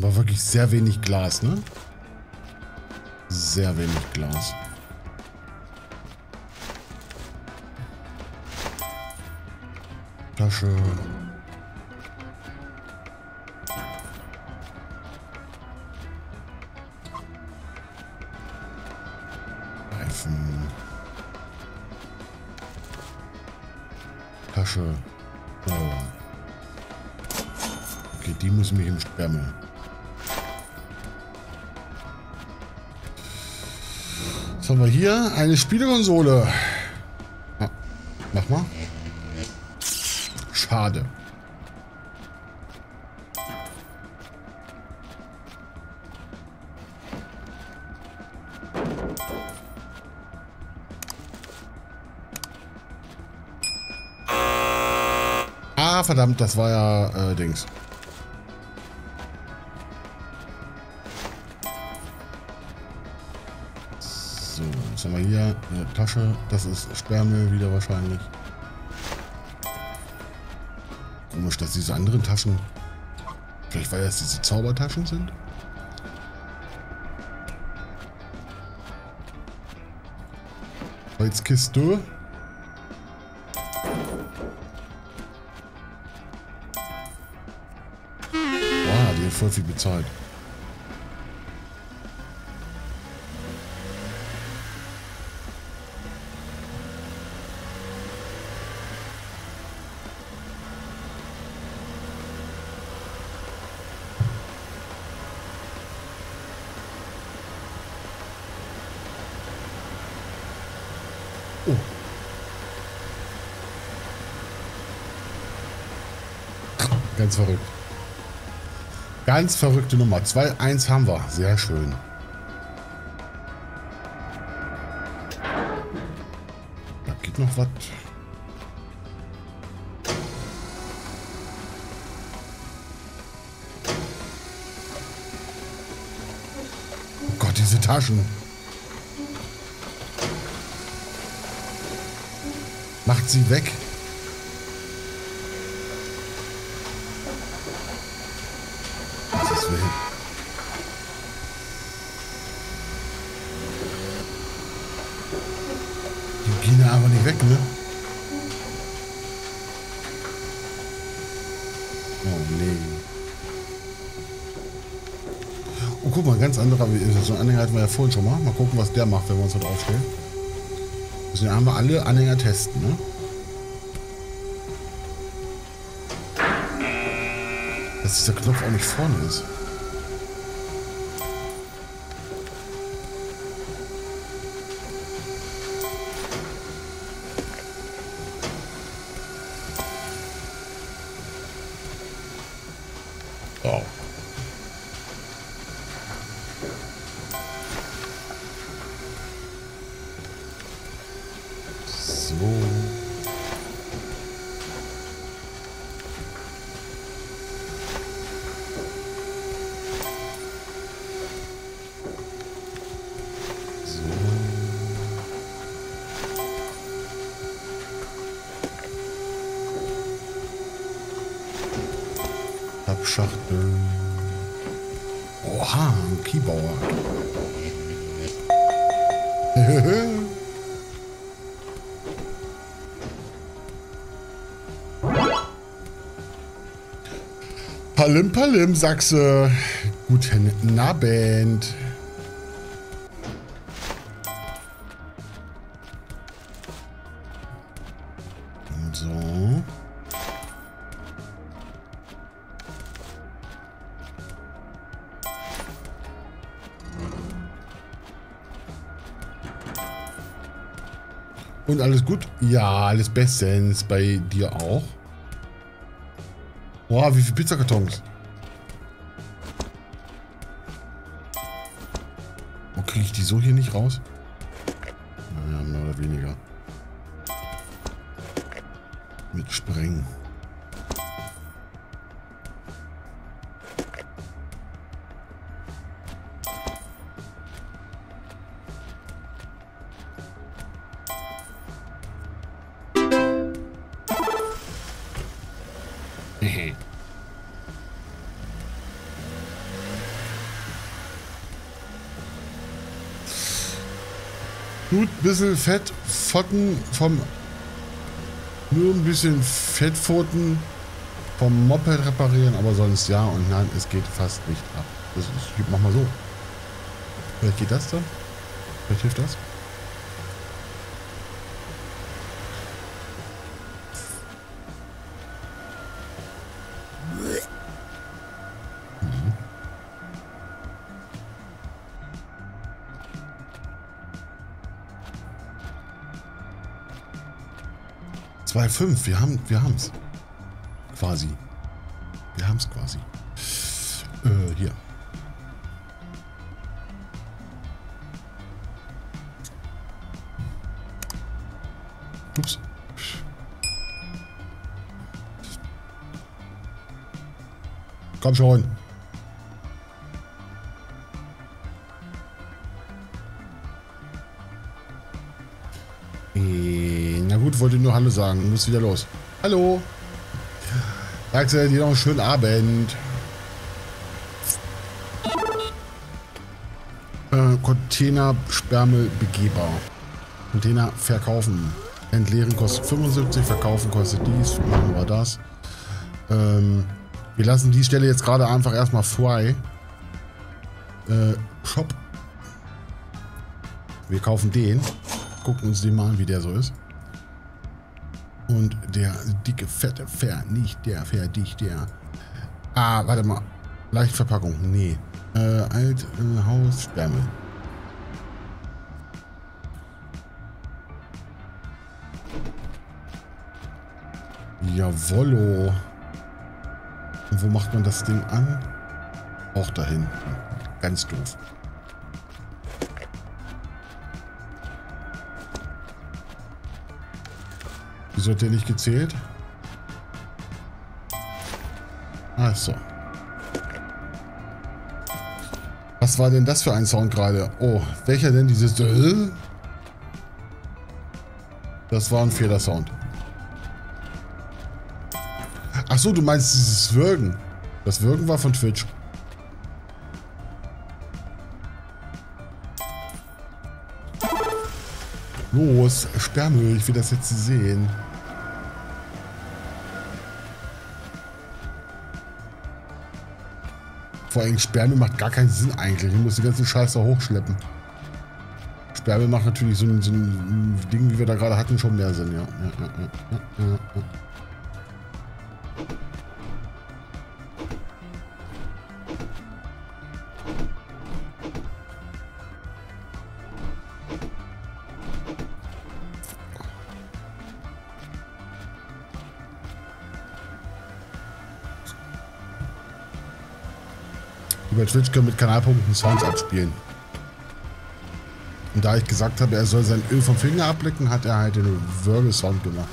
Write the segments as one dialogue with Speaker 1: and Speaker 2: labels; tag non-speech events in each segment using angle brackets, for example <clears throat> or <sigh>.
Speaker 1: War wirklich sehr wenig Glas, ne? Sehr wenig Glas. Tasche. Reifen. Tasche. Oh. Okay, die muss mich im Sperrmüll. Was haben wir hier? Eine Spielekonsole. Ah, mach mal. Schade. Ah, verdammt, das war ja äh, Dings. Wir hier? Eine Tasche. Das ist Sperrmüll wieder wahrscheinlich. Komisch, dass diese anderen Taschen... Vielleicht weil das diese Zaubertaschen sind? Holzkiste. Wow, die hat voll viel bezahlt. Oh. Ganz verrückt. Ganz verrückte Nummer. 2-1 haben wir. Sehr schön. Da geht noch was. Oh Gott, diese Taschen. Macht sie weg. Was ist wild? Die gehen ja aber nicht weg, ne? Oh nee. Oh, guck mal, ganz anderer. So ein Anhänger hatten wir ja vorhin schon mal. Mal gucken, was der macht, wenn wir uns da draufstellen. Deswegen haben wir alle Anhänger testen, ne? Dass dieser Knopf auch nicht vorne ist. So. Abschachtel. Oha, ein Kiebauer. <laughs> Palim Palim, Sachse. Guten Abend. So. Und alles gut? Ja, alles bestens. Bei dir auch? Boah, wie viele Pizzakartons? Wo kriege ich die so hier nicht raus? Naja, mehr oder weniger. Mit Sprengen. Gut, ein bisschen Fett, Fotten vom... Nur ein bisschen Fettpfoten vom Moped reparieren, aber sonst ja und nein, es geht fast nicht ab. Das ist, mach mal so. Vielleicht geht das dann? Vielleicht hilft das? Zwei fünf, wir haben, wir haben's. Quasi. Wir haben's quasi. Äh, hier. Ups. Komm schon. Wollte nur Hallo sagen. Muss wieder los. Hallo. Axel, dir noch einen schönen Abend. Äh, Container Sperrmüll begehbar. Container verkaufen. Entleeren kostet 75, verkaufen kostet dies. Machen wir das. Ähm, wir lassen die Stelle jetzt gerade einfach erstmal frei. Äh, Shop. Wir kaufen den. Gucken uns den mal an, wie der so ist. Und der dicke, fette Ver, nicht der Verdichter. Ah, warte mal. Leichtverpackung. Nee. Äh, Alt, äh, Haus, Sperrmüll. Jawollo. Und wo macht man das Ding an? Auch da hinten. Ganz doof. Wieso hat der nicht gezählt? Ach. Was war denn das für ein Sound gerade? Oh, welcher denn dieses... Das war ein Fehler-Sound. Ach so, du meinst dieses Würgen. Das Würgen war von Twitch. Los, Sperrmüll, ich will das jetzt sehen. Vor allem Sperrmüll macht gar keinen Sinn eigentlich. Ich muss die ganzen Scheiße hochschleppen. Sperrmüll macht natürlich so ein, so ein, Ding, wie wir da gerade hatten, schon mehr Sinn, ja. ja, ja, ja Twitch können mit Kanalpunkten Sounds abspielen. Und da ich gesagt habe, er soll sein Öl vom Finger ablecken, hat er halt den Wirbelsound gemacht.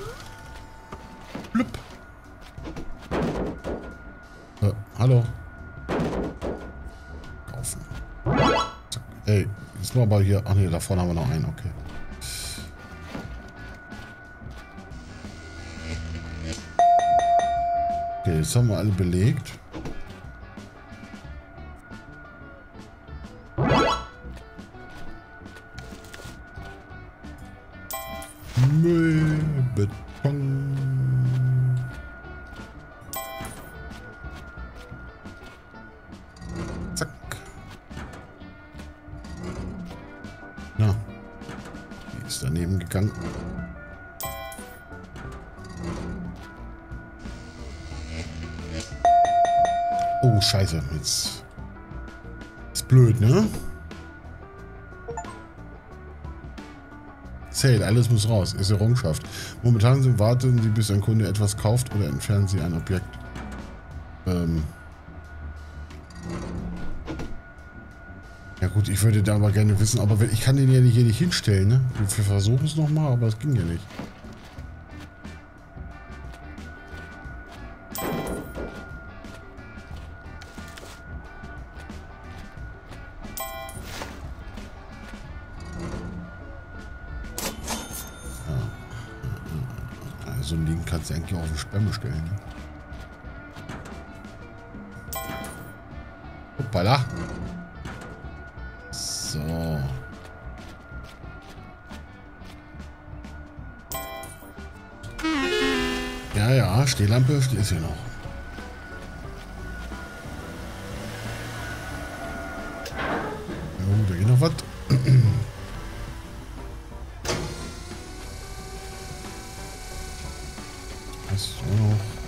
Speaker 1: Blüpp. Äh, hallo. Kaufen. Zack. Ey, jetzt mal aber hier. Ach ne, da vorne haben wir noch einen, okay. Okay, jetzt haben wir alle belegt. Scheiße. Jetzt ist blöd, ne? Zählt, alles muss raus. Ist Errungenschaft. Momentan sind, warten Sie, bis ein Kunde etwas kauft oder entfernen Sie ein Objekt. Ähm gut, ich würde da aber gerne wissen, aber ich kann den ja nicht hier nicht hinstellen, ne? Wir versuchen es nochmal, aber es ging ja nicht. kannst du eigentlich auch auf den Sperme stellen. Ne? Hoppala. Ja, Stehlampe ist hier noch. Oh, da geht noch was. <clears throat> Ist auch noch.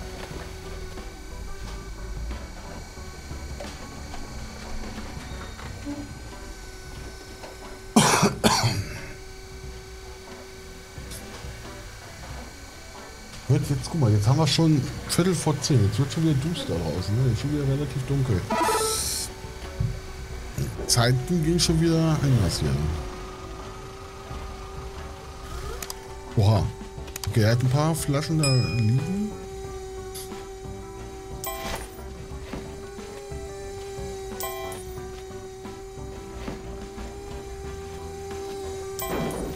Speaker 1: Jetzt, jetzt, guck mal, jetzt haben wir schon Viertel vor zehn. Jetzt wird schon wieder duster draußen. Ne? Jetzt schon wieder relativ dunkel. Zeiten gehen schon wieder anders hier. Oha. Okay, er hat ein paar Flaschen da liegen.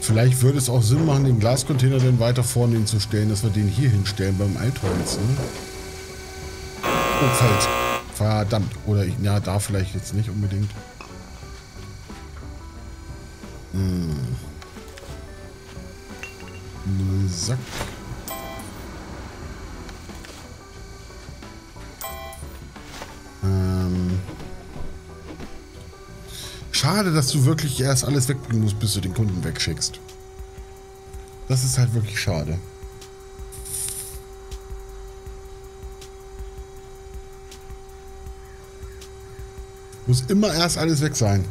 Speaker 1: Vielleicht würde es auch Sinn machen, den Glascontainer dann weiter vorne hinzustellen, dass wir den hier hinstellen beim Altholz. Ne? Oh, falsch. Verdammt. Oder ich, ja, da vielleicht jetzt nicht unbedingt. Hm. Sack. Schade, dass du wirklich erst alles wegbringen musst, bis du den Kunden wegschickst. Das ist halt wirklich schade. Muss immer erst alles weg sein.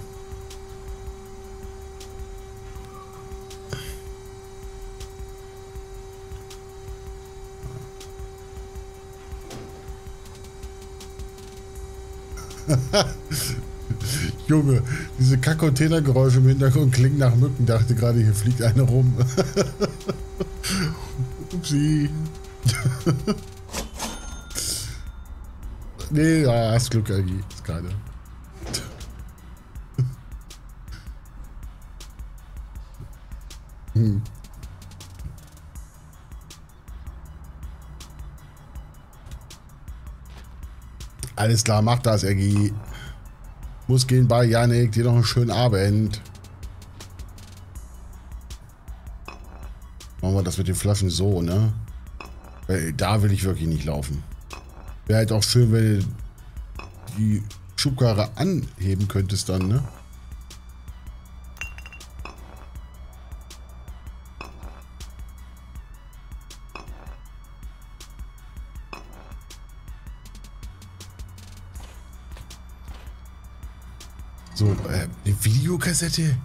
Speaker 1: Junge, diese Kack-Container-Geräusche im Hintergrund klingen nach Mücken. Dachte gerade, hier fliegt eine rum. <laughs> Upsi. <laughs> nee, ja, hast Glück, Agi. Ist keine. <laughs> hm. Alles klar, mach das, Eggi. Muss gehen bei Janik. Dir noch einen schönen Abend. Machen wir das mit den Flaschen so, ne? Weil da will ich wirklich nicht laufen. Wäre halt auch schön, wenn du die Schubkarre anheben könntest dann, ne? Eine Videokassette?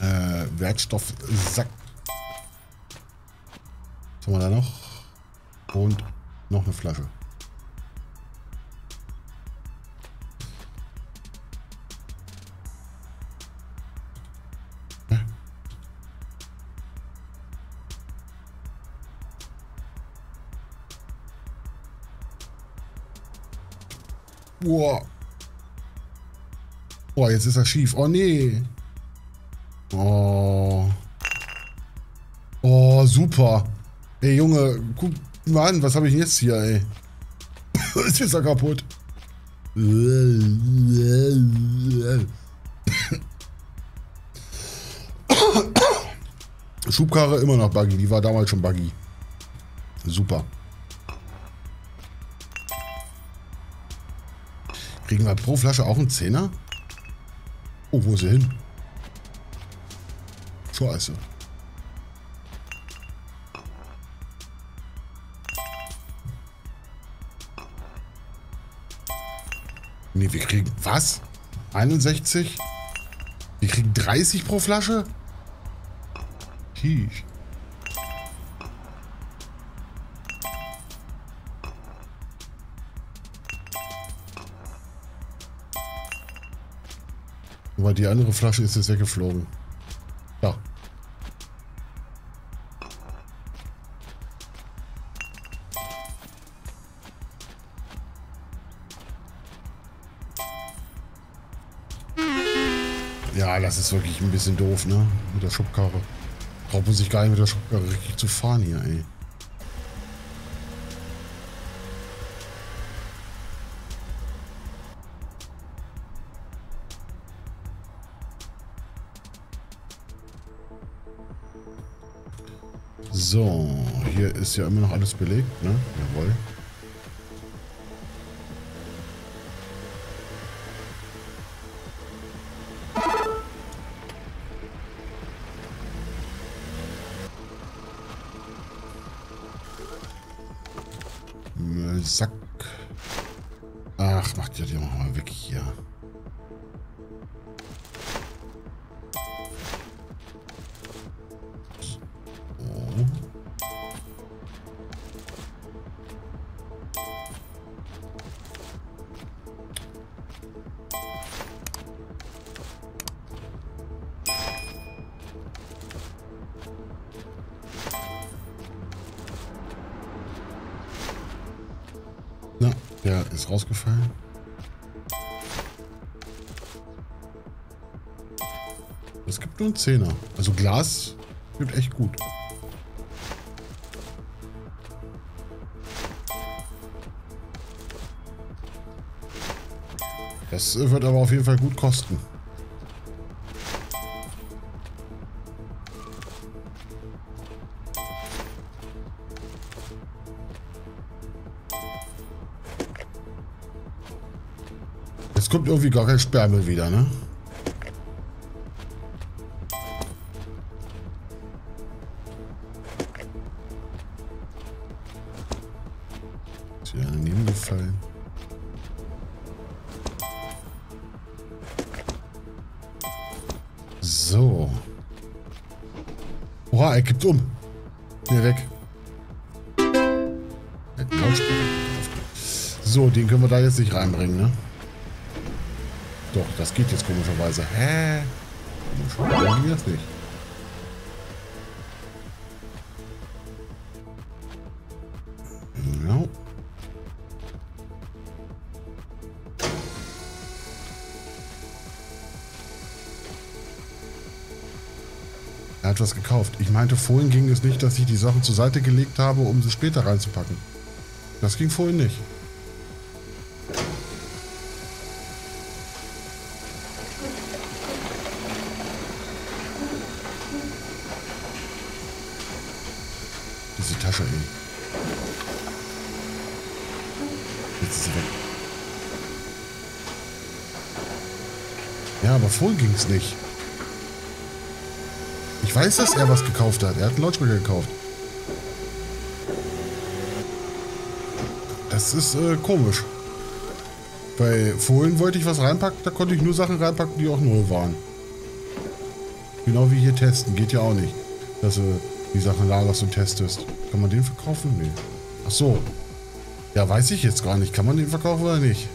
Speaker 1: Äh, Werkstoffsack. Was haben wir da noch? Und noch eine Flasche. Boah. Boah, jetzt ist er schief. Oh, nee. Oh. Oh, super. Ey, Junge, guck mal an, was habe ich denn jetzt hier, ey? <laughs> jetzt ist er kaputt. Schubkarre immer noch buggy. Die war damals schon buggy. Super. Kriegen wir pro Flasche auch einen Zehner? Oh, wo ist sie hin? Scheiße. Ne, wir kriegen... Was? 61? Wir kriegen 30 pro Flasche? Hiech. Aber die andere Flasche ist jetzt weggeflogen. Ja. Ja, das ist wirklich ein bisschen doof, ne? Mit der Schubkarre. Braucht man sich gar nicht mit der Schubkarre richtig zu fahren hier, ey. So, hier ist ja immer noch alles belegt, ne? Jawohl. Sack. Ach, macht ja die mal weg hier. Ist rausgefallen. Es gibt nur einen Zehner. Also Glas gibt echt gut. Das wird aber auf jeden Fall gut kosten. Kommt irgendwie gar kein Sperrmüll wieder, ne? Ist hier daneben gefallen. So. Oha, er kippt um. Hier weg. So, den können wir da jetzt nicht reinbringen, ne? Doch, das geht jetzt komischerweise. Hä? Warum ging das nicht? Ja. Er hat was gekauft. Ich meinte, vorhin ging es nicht, dass ich die Sachen zur Seite gelegt habe, um sie später reinzupacken. Das ging vorhin nicht. Tasche, ey. Jetzt ist sie weg. Ja, aber nicht. Ich weiß, dass er was gekauft hat. Er hat einen Lautsprecher gekauft. Das ist äh, komisch. Weil vorhin wollte ich was reinpacken, da konnte ich nur Sachen reinpacken, die auch neu waren. Genau wie hier testen. Geht ja auch nicht. Dass du die Sachen lagerst und testest. Kann man den verkaufen? Nee. Ach so. Ja, weiß ich jetzt gar nicht. Kann man den verkaufen oder nicht?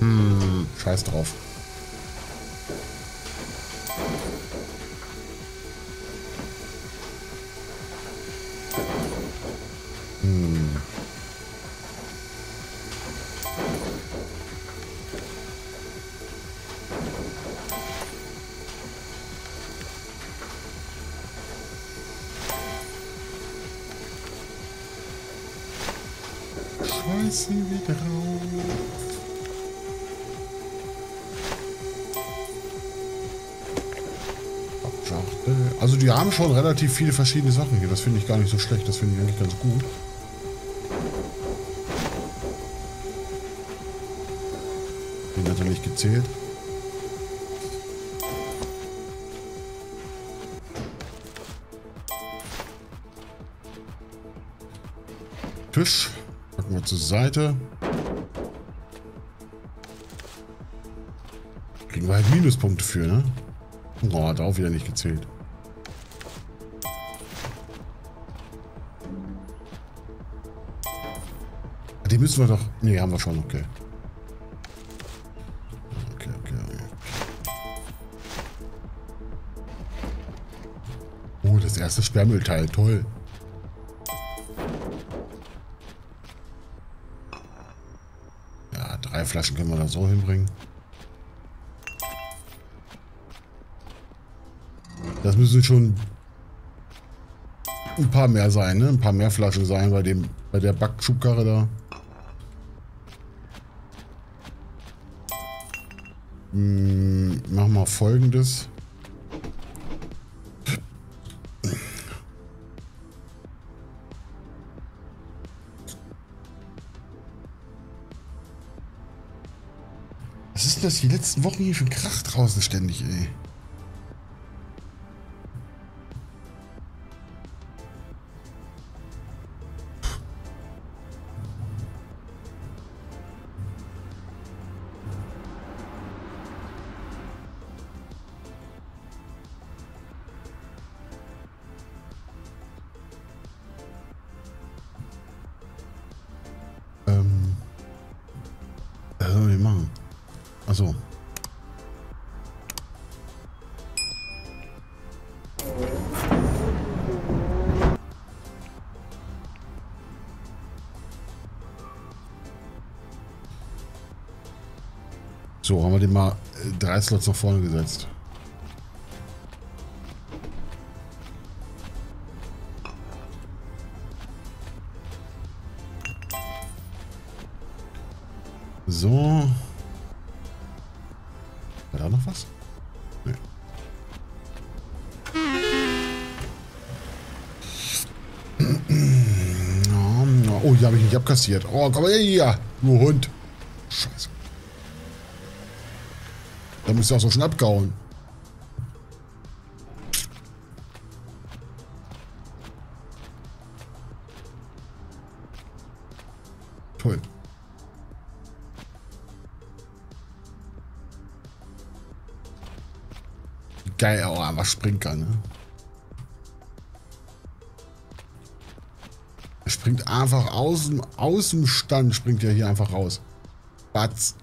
Speaker 1: Hm, scheiß drauf. Schmeiß sie wieder rauf. Also die haben schon relativ viele verschiedene Sachen hier. Das finde ich gar nicht so schlecht. Das finde ich eigentlich ganz gut. Den hat er nicht gezählt. Tisch mal zur Seite. Kriegen wir halt Minuspunkte für, ne? Oh, hat auch wieder nicht gezählt. Die müssen wir doch... Ne, haben wir schon, okay. Okay, okay, okay. Oh, das erste Sperrmüllteil, toll. Flaschen können wir da so hinbringen. Das müssen schon ein paar mehr sein, ne? Ein paar mehr Flaschen sein bei dem, bei der Backschubkarre da. Hm, machen wir folgendes. Ist das die letzten Wochen hier für ein Krach draußen ständig, ey? Ähm. Was sollen? Achso. So, haben wir den mal äh, drei Slots nach vorne gesetzt. So. Oh, hier habe ich nicht abkassiert. Oh, komm mal hier, du Hund. Scheiße. Da müsst ihr auch so schon abgehauen. Toll. Geil, oh, was springen kann, ne? Springt einfach aus aus dem Stand, springt er hier einfach raus. Batz.